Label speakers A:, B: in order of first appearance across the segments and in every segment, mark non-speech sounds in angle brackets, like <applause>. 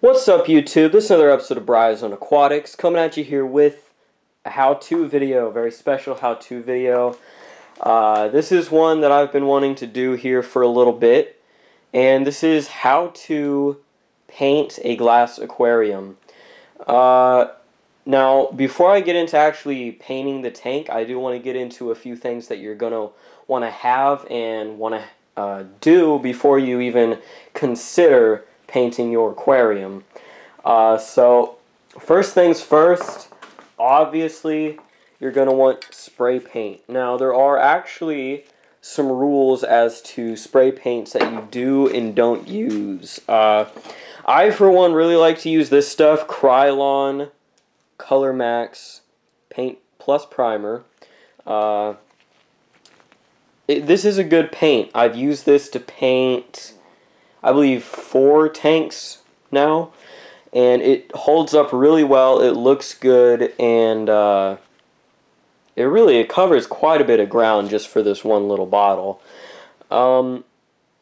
A: What's up YouTube? This is another episode of Bryozoan Aquatics coming at you here with a how-to video, a very special how-to video. Uh, this is one that I've been wanting to do here for a little bit and this is how to paint a glass aquarium. Uh, now before I get into actually painting the tank I do want to get into a few things that you're going to want to have and want to uh, do before you even consider painting your aquarium. Uh, so first things first, obviously you're going to want spray paint. Now there are actually some rules as to spray paints that you do and don't use. Uh, I, for one, really like to use this stuff, Krylon Color Max Paint Plus Primer. Uh, it, this is a good paint. I've used this to paint I believe, four tanks now. And it holds up really well. It looks good. And uh, it really it covers quite a bit of ground just for this one little bottle. Um,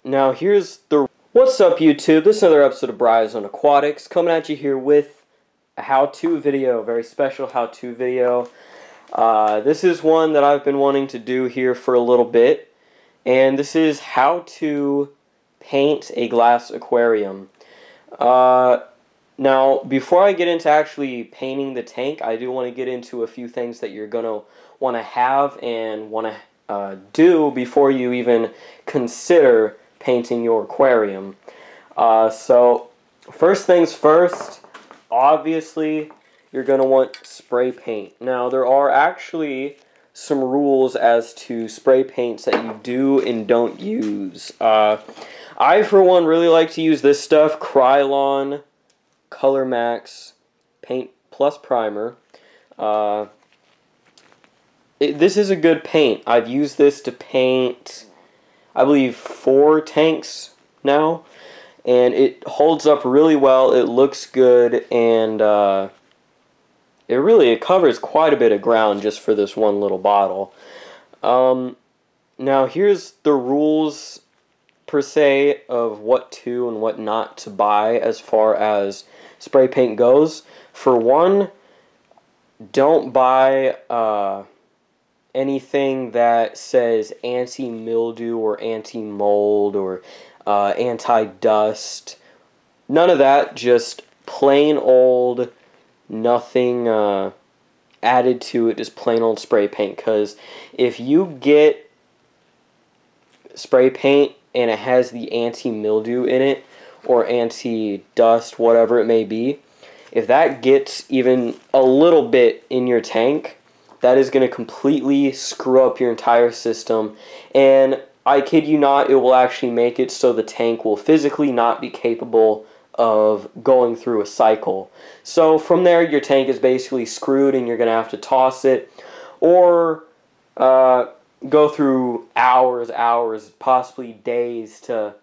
A: now, here's the... What's up, YouTube? This is another episode of Bryozoan Aquatics. Coming at you here with a how-to video. A very special how-to video. Uh, this is one that I've been wanting to do here for a little bit. And this is how to paint a glass aquarium. Uh, now, before I get into actually painting the tank, I do want to get into a few things that you're going to want to have and want to uh, do before you even consider painting your aquarium. Uh, so, first things first, obviously, you're going to want spray paint. Now, there are actually some rules as to spray paints that you do and don't use. Uh, I, for one, really like to use this stuff, Krylon Color Max Paint Plus Primer. Uh, it, this is a good paint. I've used this to paint, I believe, four tanks now. And it holds up really well. It looks good. And uh, it really it covers quite a bit of ground just for this one little bottle. Um, now, here's the rules per se of what to and what not to buy as far as spray paint goes. For one, don't buy uh, anything that says anti mildew or anti mold or uh, anti dust. None of that, just plain old, nothing uh, added to it, just plain old spray paint. Because if you get spray paint and it has the anti-mildew in it or anti-dust, whatever it may be, if that gets even a little bit in your tank, that is going to completely screw up your entire system. And I kid you not, it will actually make it so the tank will physically not be capable of going through a cycle. So from there, your tank is basically screwed and you're going to have to toss it or uh, go through hours, hours, possibly days to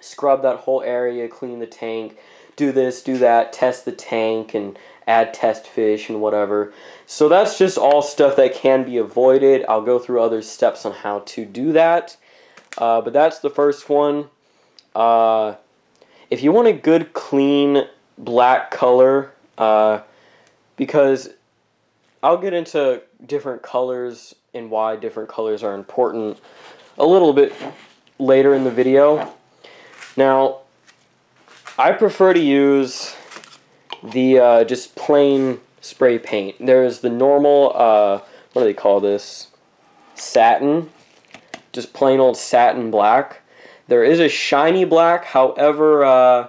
A: scrub that whole area, clean the tank, do this, do that, test the tank, and add test fish and whatever. So that's just all stuff that can be avoided. I'll go through other steps on how to do that. Uh, but that's the first one. Uh, if you want a good, clean, black color, uh, because I'll get into different colors and why different colors are important a little bit later in the video. Now, I prefer to use the uh, just plain spray paint. There's the normal, uh, what do they call this? Satin. Just plain old satin black. There is a shiny black, however, uh,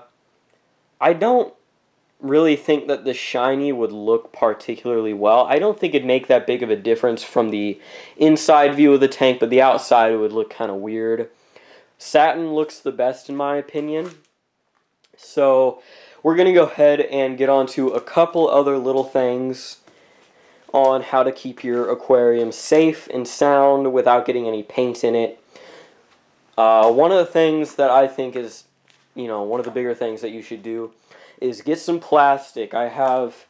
A: I don't really think that the shiny would look particularly well. I don't think it'd make that big of a difference from the inside view of the tank, but the outside would look kind of weird. Satin looks the best in my opinion. So we're going to go ahead and get on to a couple other little things on how to keep your aquarium safe and sound without getting any paint in it. Uh, one of the things that I think is, you know, one of the bigger things that you should do is get some plastic. I have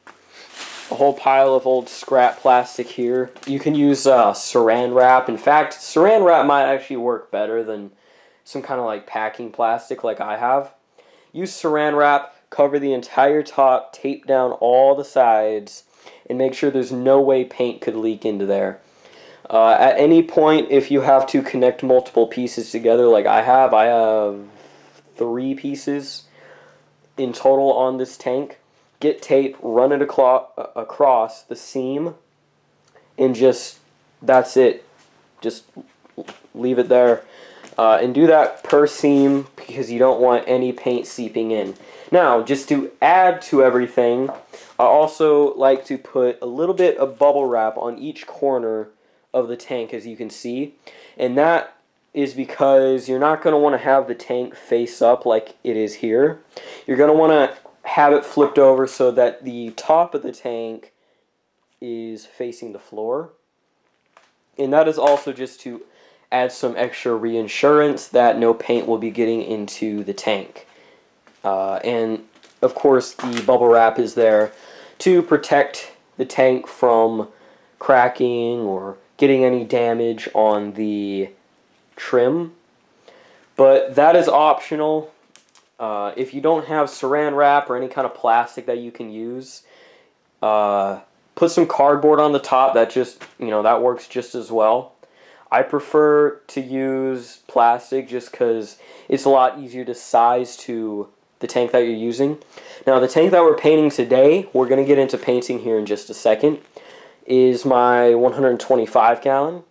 A: a whole pile of old scrap plastic here. You can use uh, saran wrap. In fact, saran wrap might actually work better than some kind of like packing plastic like I have. Use saran wrap, cover the entire top, tape down all the sides, and make sure there's no way paint could leak into there. Uh, at any point, if you have to connect multiple pieces together, like I have, I have three pieces in total on this tank. Get tape, run it across the seam, and just that's it. Just leave it there. Uh, and do that per seam because you don't want any paint seeping in. Now, just to add to everything, I also like to put a little bit of bubble wrap on each corner of the tank as you can see. And that is because you're not going to want to have the tank face up like it is here. You're going to want to have it flipped over so that the top of the tank is facing the floor. And that is also just to add some extra reinsurance that no paint will be getting into the tank. Uh, and of course the bubble wrap is there to protect the tank from cracking or getting any damage on the trim. But that is optional. Uh, if you don't have saran wrap or any kind of plastic that you can use, uh, put some cardboard on the top. That just, you know, that works just as well. I prefer to use plastic just because it's a lot easier to size to the tank that you're using. Now the tank that we're painting today, we're going to get into painting here in just a second is my 125 gallon.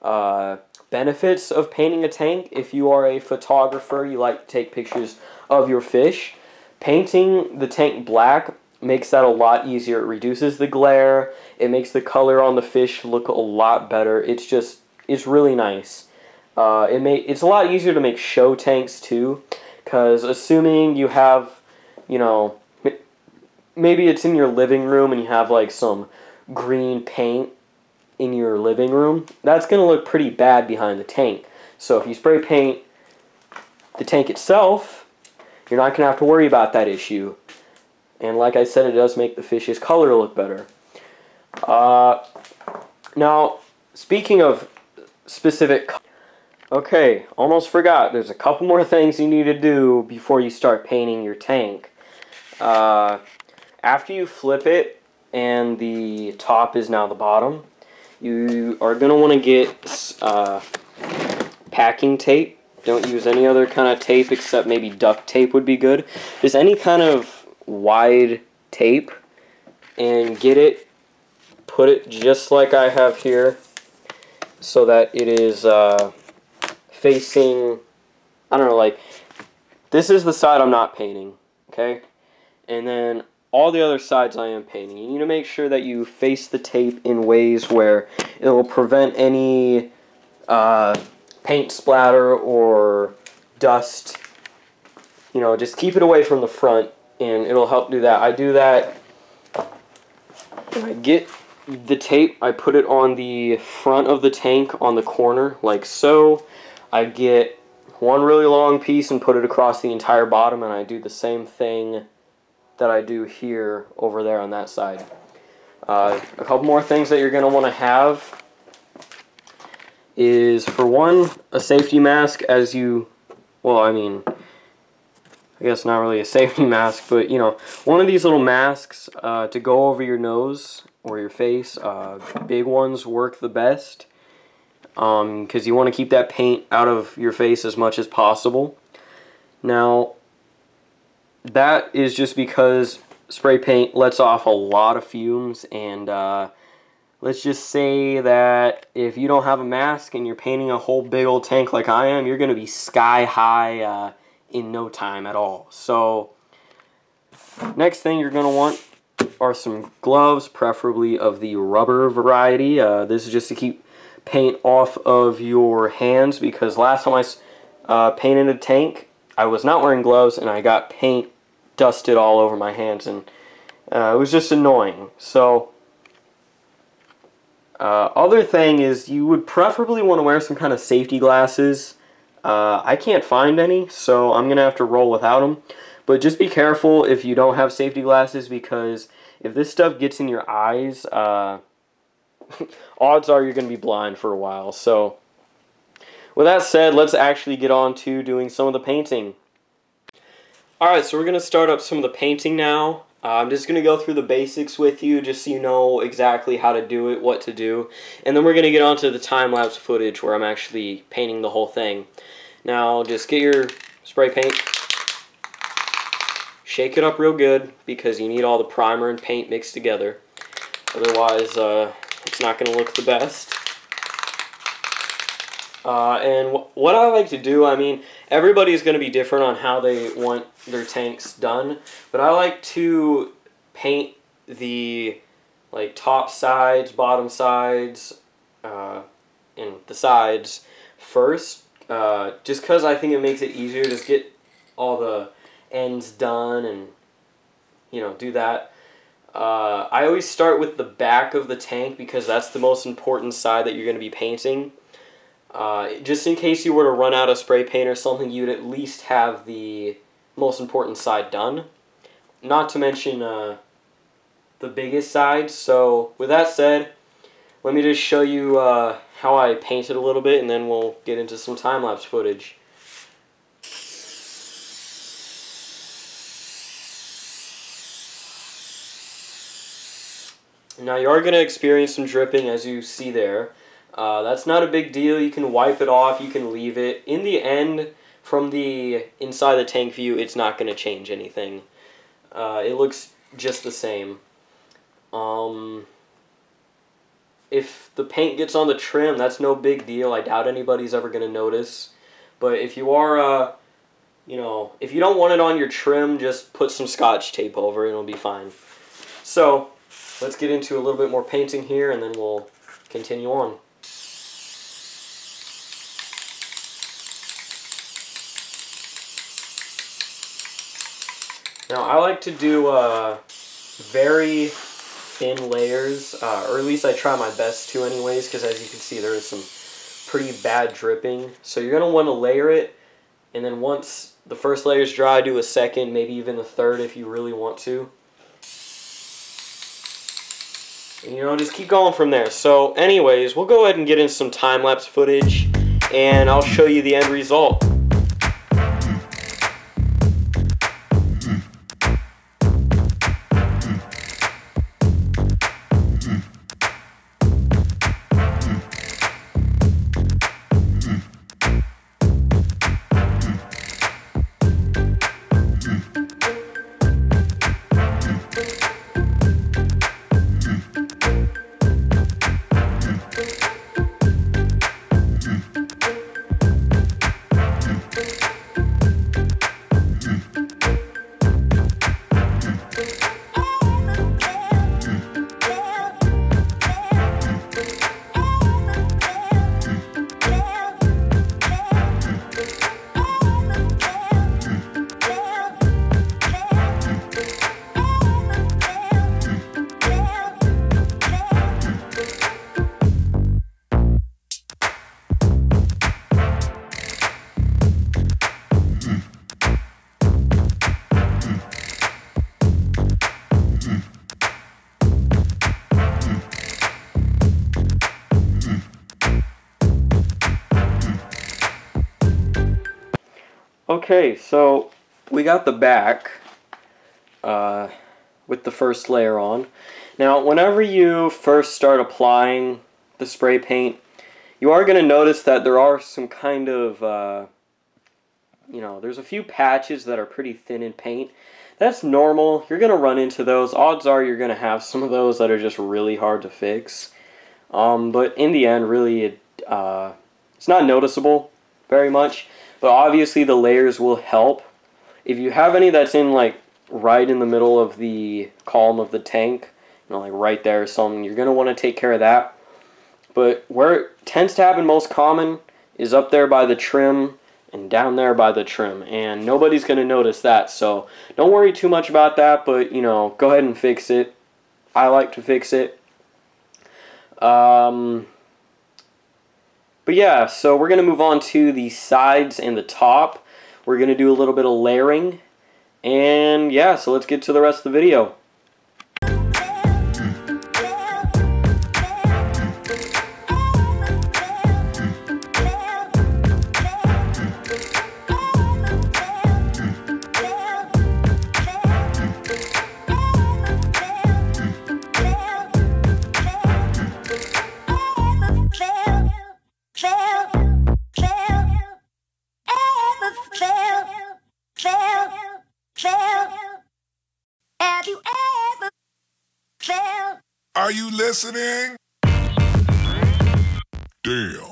A: Uh, benefits of painting a tank if you are a photographer, you like to take pictures of your fish. Painting the tank black makes that a lot easier. It reduces the glare, it makes the color on the fish look a lot better. It's just, it's really nice. Uh, it may, it's a lot easier to make show tanks too, because assuming you have, you know, maybe it's in your living room and you have like some green paint in your living room, that's going to look pretty bad behind the tank. So if you spray paint the tank itself, you're not going to have to worry about that issue. And like I said, it does make the fish's color look better. Uh, now, speaking of specific... Okay, almost forgot. There's a couple more things you need to do before you start painting your tank. Uh, after you flip it, and the top is now the bottom. You are going to want to get uh, packing tape. Don't use any other kind of tape except maybe duct tape would be good. Just any kind of wide tape and get it, put it just like I have here so that it is uh, facing, I don't know, like, this is the side I'm not painting, okay? And then all the other sides I am painting. You need to make sure that you face the tape in ways where it will prevent any uh, paint splatter or dust. You know, just keep it away from the front and it'll help do that. I do that I get the tape, I put it on the front of the tank on the corner like so. I get one really long piece and put it across the entire bottom and I do the same thing that I do here over there on that side. Uh, a couple more things that you're going to want to have is, for one, a safety mask as you, well, I mean, I guess not really a safety <laughs> mask, but, you know, one of these little masks uh, to go over your nose or your face. Uh, big ones work the best because um, you want to keep that paint out of your face as much as possible. Now, that is just because spray paint lets off a lot of fumes and uh, let's just say that if you don't have a mask and you're painting a whole big old tank like I am, you're going to be sky high uh, in no time at all. So next thing you're going to want are some gloves, preferably of the rubber variety. Uh, this is just to keep paint off of your hands because last time I uh, painted a tank, I was not wearing gloves and I got paint dusted all over my hands and uh, it was just annoying. So uh, other thing is you would preferably want to wear some kind of safety glasses. Uh, I can't find any, so I'm going to have to roll without them. But just be careful if you don't have safety glasses because if this stuff gets in your eyes, uh, <laughs> odds are you're going to be blind for a while. So with that said, let's actually get on to doing some of the painting. Alright, so we're going to start up some of the painting now. Uh, I'm just going to go through the basics with you just so you know exactly how to do it, what to do. And then we're going to get onto the time-lapse footage where I'm actually painting the whole thing. Now, just get your spray paint. Shake it up real good because you need all the primer and paint mixed together. Otherwise, uh, it's not going to look the best. Uh, and what I like to do, I mean, everybody's going to be different on how they want their tanks done, but I like to paint the like top sides, bottom sides, uh, and the sides first, uh, just because I think it makes it easier to get all the ends done and you know do that. Uh, I always start with the back of the tank because that's the most important side that you're going to be painting. Uh, just in case you were to run out of spray paint or something, you'd at least have the most important side done. Not to mention uh, the biggest side. So with that said, let me just show you uh, how I painted a little bit and then we'll get into some time-lapse footage. Now you are going to experience some dripping as you see there. Uh, that's not a big deal. You can wipe it off. You can leave it. In the end, from the inside the tank view, it's not going to change anything. Uh, it looks just the same. Um, if the paint gets on the trim, that's no big deal. I doubt anybody's ever going to notice. But if you are, uh, you know, if you don't want it on your trim, just put some scotch tape over it. It'll be fine. So, let's get into a little bit more painting here and then we'll continue on. Now I like to do uh, very thin layers, uh, or at least I try my best to anyways, because as you can see there is some pretty bad dripping. So you're going to want to layer it, and then once the first layer is dry, do a second, maybe even a third if you really want to. And, you know, just keep going from there. So anyways, we'll go ahead and get in some time-lapse footage, and I'll show you the end result. Okay, so we got the back uh, with the first layer on. Now, whenever you first start applying the spray paint, you are going to notice that there are some kind of, uh, you know, there's a few patches that are pretty thin in paint. That's normal. You're going to run into those. Odds are you're going to have some of those that are just really hard to fix. Um, but in the end, really, it, uh, it's not noticeable very much. But obviously the layers will help. If you have any that's in like right in the middle of the column of the tank, you know, like right there or something, you're going to want to take care of that. But where it tends to happen most common is up there by the trim and down there by the trim. And nobody's going to notice that. So don't worry too much about that, but, you know, go ahead and fix it. I like to fix it. Um, but yeah, so we're going to move on to the sides and the top. We're going to do a little bit of layering. And yeah, so let's get to the rest of the video.
B: Listening? Damn.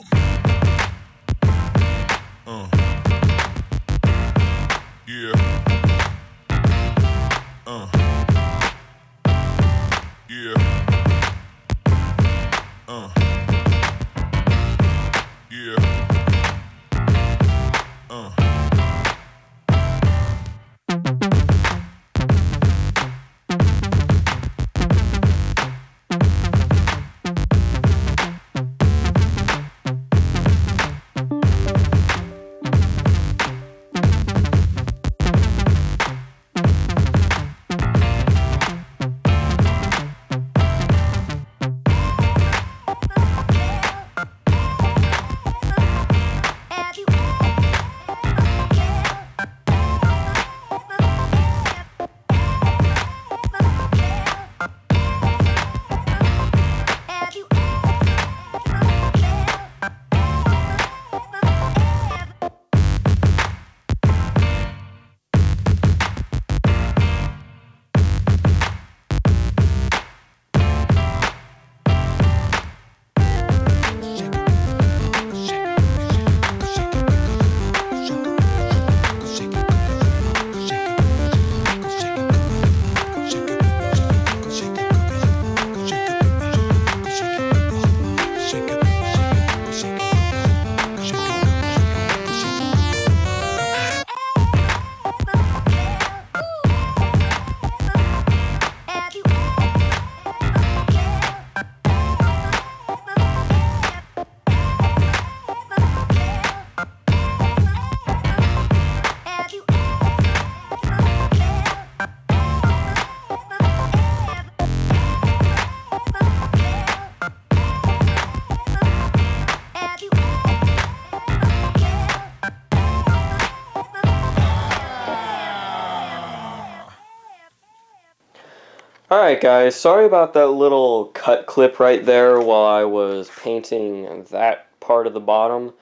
A: Alright guys, sorry about that little cut clip right there while I was painting that part of the bottom.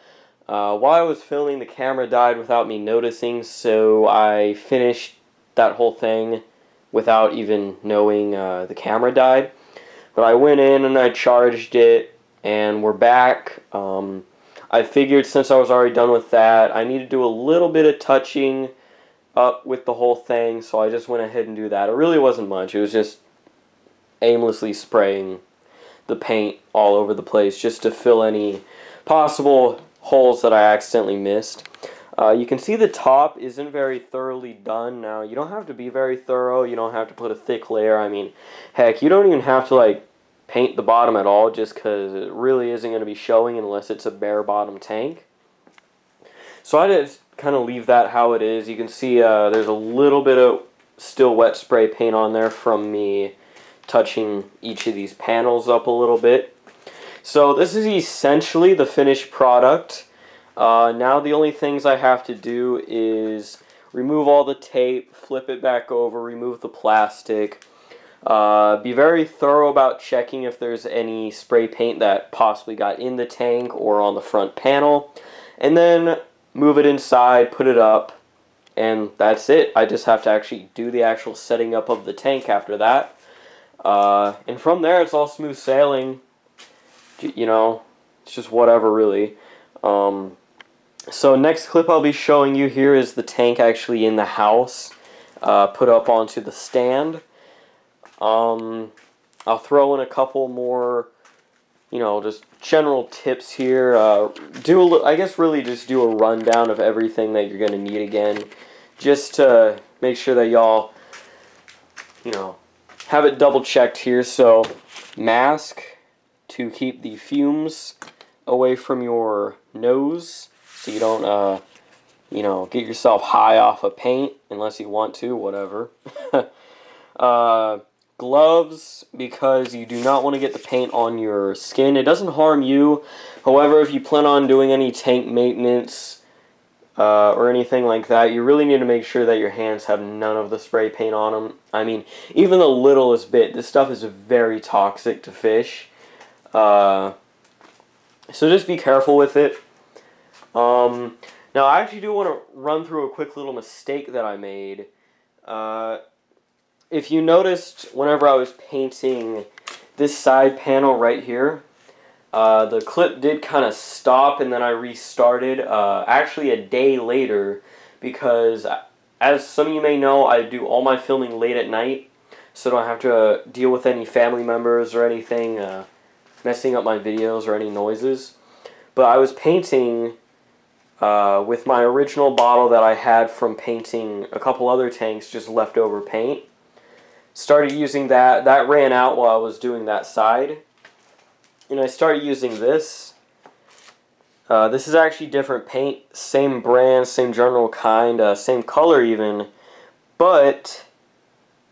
A: Uh, while I was filming, the camera died without me noticing, so I finished that whole thing without even knowing uh, the camera died. But I went in and I charged it, and we're back. Um, I figured since I was already done with that, I need to do a little bit of touching up with the whole thing, so I just went ahead and do that. It really wasn't much. It was just aimlessly spraying the paint all over the place just to fill any possible holes that I accidentally missed. Uh, you can see the top isn't very thoroughly done. Now, you don't have to be very thorough. You don't have to put a thick layer. I mean, heck, you don't even have to, like, paint the bottom at all just because it really isn't going to be showing unless it's a bare bottom tank. So I just kind of leave that how it is. You can see uh, there's a little bit of still wet spray paint on there from me touching each of these panels up a little bit. So this is essentially the finished product. Uh, now the only things I have to do is remove all the tape, flip it back over, remove the plastic. Uh, be very thorough about checking if there's any spray paint that possibly got in the tank or on the front panel. And then move it inside, put it up, and that's it. I just have to actually do the actual setting up of the tank after that. Uh, and from there, it's all smooth sailing. You know, it's just whatever, really. Um, so next clip I'll be showing you here is the tank actually in the house, uh, put up onto the stand. Um, I'll throw in a couple more you know, just general tips here. Uh, do a, I guess really just do a rundown of everything that you're going to need again, just to make sure that y'all, you know, have it double checked here. So, mask to keep the fumes away from your nose, so you don't, uh, you know, get yourself high off of paint unless you want to, whatever. <laughs> uh, gloves because you do not want to get the paint on your skin. It doesn't harm you. However, if you plan on doing any tank maintenance uh, or anything like that, you really need to make sure that your hands have none of the spray paint on them. I mean, even the littlest bit, this stuff is very toxic to fish. Uh, so just be careful with it. Um, now, I actually do want to run through a quick little mistake that I made. Uh, if you noticed whenever I was painting this side panel right here, uh, the clip did kind of stop and then I restarted uh, actually a day later because as some of you may know I do all my filming late at night so I don't have to uh, deal with any family members or anything uh, messing up my videos or any noises. But I was painting uh, with my original bottle that I had from painting a couple other tanks, just leftover paint. Started using that. That ran out while I was doing that side. And I started using this. Uh, this is actually different paint, same brand, same general kind, uh, same color even, but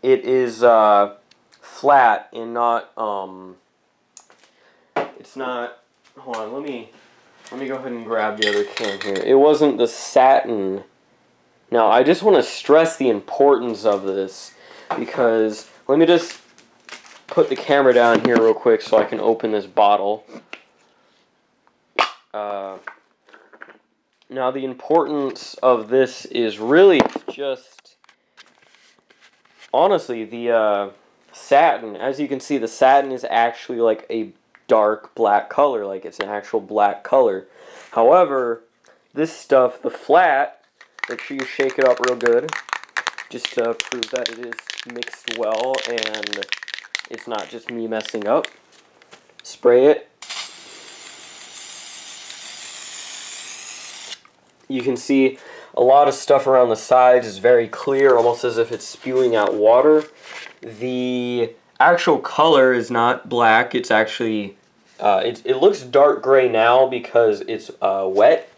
A: it is uh, flat and not, um, it's not, hold on, let me, let me go ahead and grab the other can here. It wasn't the satin. Now, I just want to stress the importance of this because, let me just put the camera down here real quick so I can open this bottle. Uh, now, the importance of this is really just, honestly, the uh, satin. As you can see, the satin is actually like a dark black color, like it's an actual black color. However, this stuff, the flat, make sure you shake it up real good, just to prove that it is mixed well and it's not just me messing up. Spray it. You can see a lot of stuff around the sides is very clear, almost as if it's spewing out water. The actual color is not black, it's actually, uh, it, it looks dark gray now because it's uh, wet.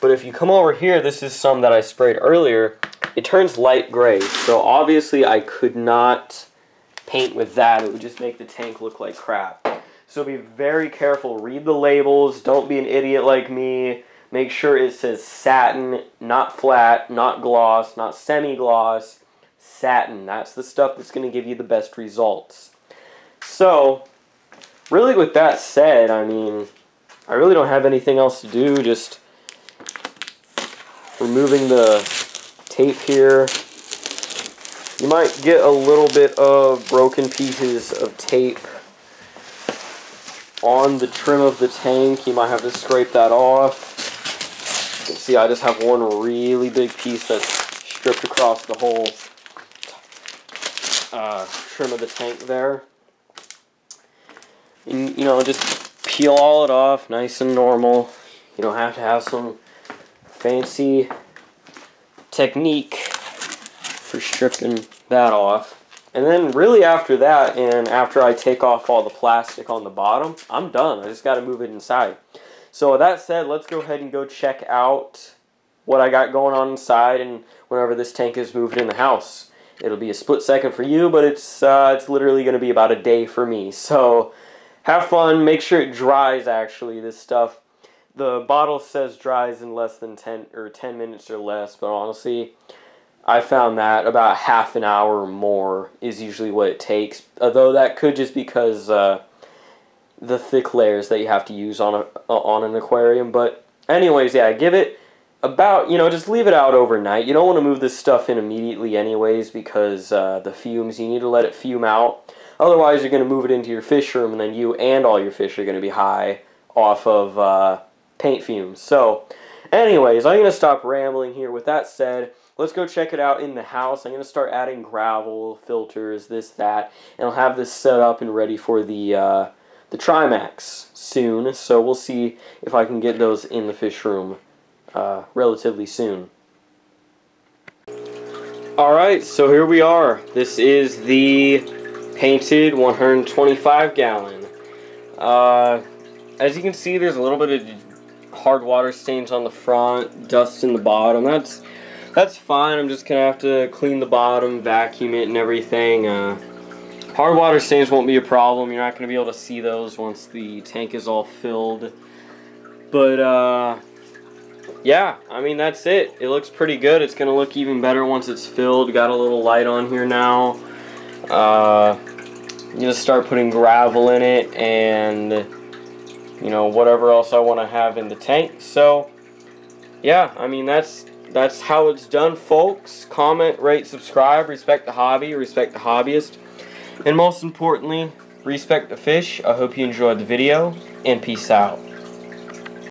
A: But if you come over here, this is some that I sprayed earlier, it turns light gray. So obviously I could not paint with that. It would just make the tank look like crap. So be very careful. Read the labels. Don't be an idiot like me. Make sure it says satin, not flat, not gloss, not semi-gloss. Satin. That's the stuff that's going to give you the best results. So, really with that said, I mean, I really don't have anything else to do. Just removing the tape here. You might get a little bit of broken pieces of tape on the trim of the tank. You might have to scrape that off. You can see I just have one really big piece that's stripped across the whole uh, trim of the tank there. And, you know, just peel all it off nice and normal. You don't have to have some fancy technique for stripping that off. And then really after that, and after I take off all the plastic on the bottom, I'm done. I just got to move it inside. So with that said, let's go ahead and go check out what I got going on inside and whenever this tank is moved in the house. It'll be a split second for you, but it's, uh, it's literally going to be about a day for me. So have fun. Make sure it dries, actually, this stuff. The bottle says dries in less than 10 or 10 minutes or less, but honestly, I found that about half an hour or more is usually what it takes. Although that could just because uh, the thick layers that you have to use on a on an aquarium. But anyways, yeah, give it about you know just leave it out overnight. You don't want to move this stuff in immediately, anyways, because uh, the fumes you need to let it fume out. Otherwise, you're going to move it into your fish room, and then you and all your fish are going to be high off of uh, paint fumes. So, anyways, I'm going to stop rambling here. With that said. Let's go check it out in the house. I'm going to start adding gravel, filters, this, that, and I'll have this set up and ready for the, uh, the Trimacs soon. So we'll see if I can get those in the fish room uh, relatively soon. Alright, so here we are. This is the painted 125 gallon. Uh, as you can see, there's a little bit of hard water stains on the front, dust in the bottom. That's that's fine. I'm just gonna have to clean the bottom, vacuum it, and everything. Uh, hard water stains won't be a problem. You're not gonna be able to see those once the tank is all filled. But uh, yeah, I mean that's it. It looks pretty good. It's gonna look even better once it's filled. Got a little light on here now. Uh, I'm gonna start putting gravel in it and you know whatever else I want to have in the tank. So yeah, I mean that's that's how it's done, folks. Comment, rate, subscribe, respect the hobby, respect the hobbyist, and most importantly, respect the fish. I hope you enjoyed the video, and peace out.